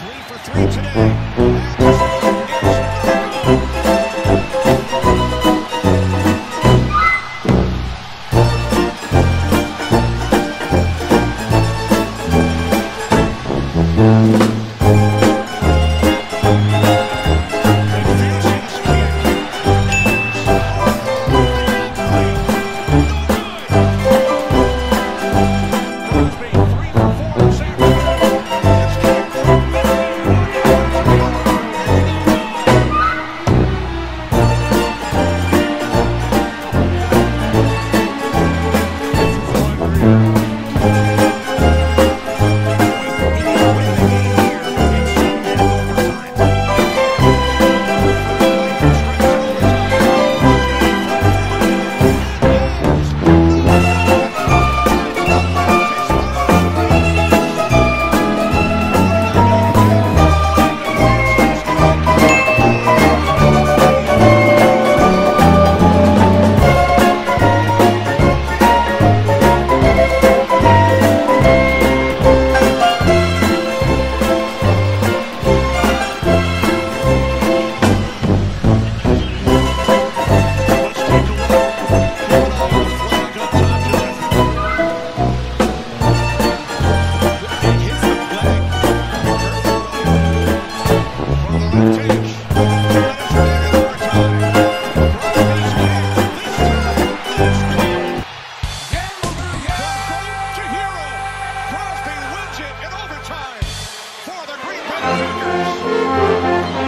three for three today. Thank you.